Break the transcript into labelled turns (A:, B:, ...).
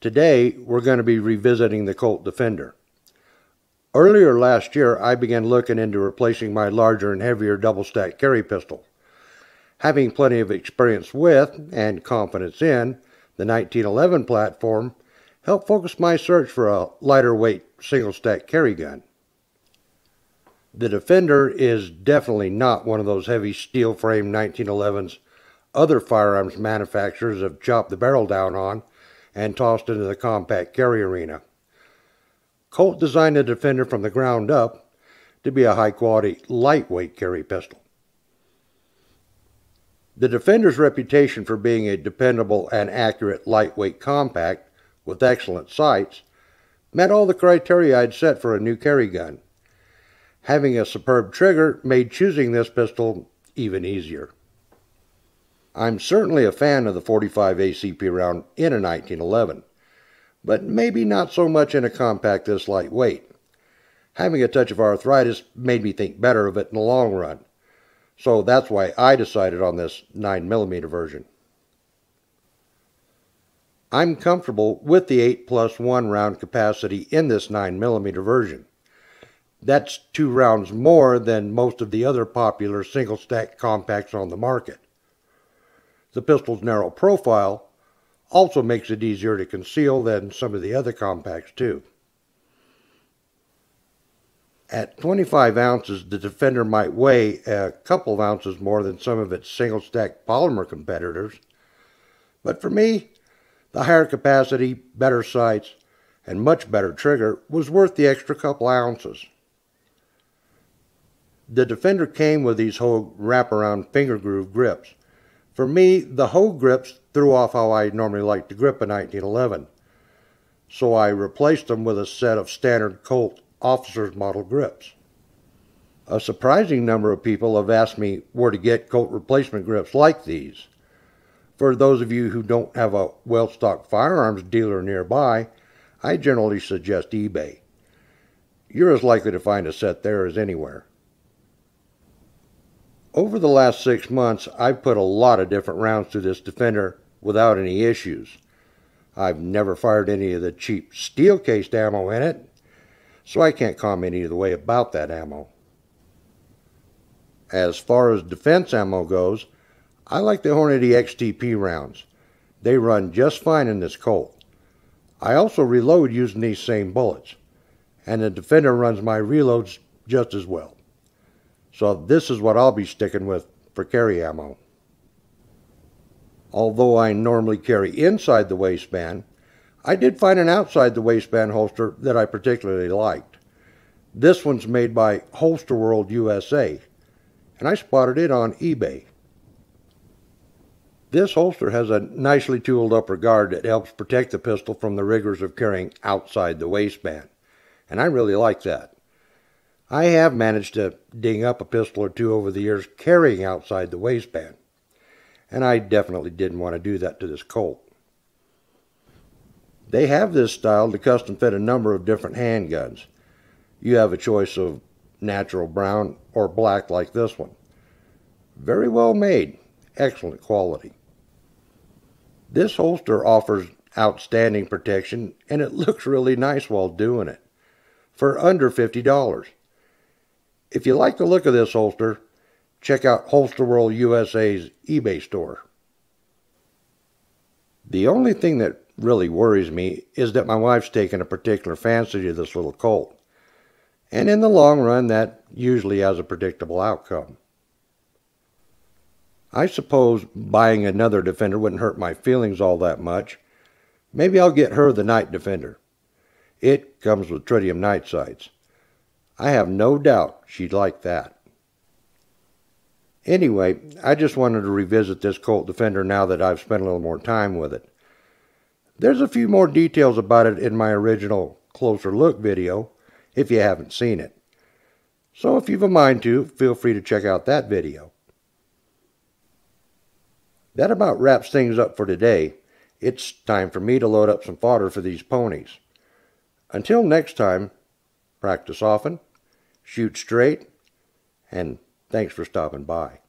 A: Today, we're going to be revisiting the Colt Defender. Earlier last year, I began looking into replacing my larger and heavier double stack carry pistol. Having plenty of experience with, and confidence in, the 1911 platform, helped focus my search for a lighter weight single stack carry gun. The Defender is definitely not one of those heavy steel frame 1911s other firearms manufacturers have chopped the barrel down on and tossed into the compact carry arena. Colt designed the Defender from the ground up to be a high quality, lightweight carry pistol. The Defender's reputation for being a dependable and accurate lightweight compact with excellent sights met all the criteria I'd set for a new carry gun. Having a superb trigger made choosing this pistol even easier. I'm certainly a fan of the 45 ACP round in a 1911, but maybe not so much in a compact this lightweight. Having a touch of arthritis made me think better of it in the long run, so that's why I decided on this 9mm version. I'm comfortable with the 8 plus 1 round capacity in this 9mm version. That's two rounds more than most of the other popular single stack compacts on the market. The pistol's narrow profile also makes it easier to conceal than some of the other compacts too. At 25 ounces, the Defender might weigh a couple of ounces more than some of its single-stack polymer competitors, but for me, the higher capacity, better sights, and much better trigger was worth the extra couple ounces. The Defender came with these Hogue wraparound finger groove grips, for me, the Hogue grips threw off how I normally like to grip a 1911, so I replaced them with a set of standard Colt officer's model grips. A surprising number of people have asked me where to get Colt replacement grips like these. For those of you who don't have a well-stocked firearms dealer nearby, I generally suggest eBay. You're as likely to find a set there as anywhere. Over the last six months, I've put a lot of different rounds through this Defender without any issues. I've never fired any of the cheap steel-cased ammo in it, so I can't comment either way about that ammo. As far as defense ammo goes, I like the Hornady XTP rounds. They run just fine in this Colt. I also reload using these same bullets, and the Defender runs my reloads just as well. So this is what I'll be sticking with for carry ammo. Although I normally carry inside the waistband, I did find an outside the waistband holster that I particularly liked. This one's made by Holster World USA, and I spotted it on eBay. This holster has a nicely tooled upper guard that helps protect the pistol from the rigors of carrying outside the waistband, and I really like that. I have managed to ding up a pistol or two over the years carrying outside the waistband, and I definitely didn't want to do that to this Colt. They have this style to custom fit a number of different handguns. You have a choice of natural brown or black like this one. Very well made, excellent quality. This holster offers outstanding protection and it looks really nice while doing it for under $50. If you like the look of this holster, check out Holster World USA's eBay store. The only thing that really worries me is that my wife's taken a particular fancy to this little Colt. And in the long run, that usually has a predictable outcome. I suppose buying another Defender wouldn't hurt my feelings all that much. Maybe I'll get her the Night Defender. It comes with tritium night sights. I have no doubt she'd like that. Anyway, I just wanted to revisit this Colt Defender now that I've spent a little more time with it. There's a few more details about it in my original closer look video, if you haven't seen it. So if you've a mind to, feel free to check out that video. That about wraps things up for today. It's time for me to load up some fodder for these ponies. Until next time, practice often, shoot straight, and thanks for stopping by.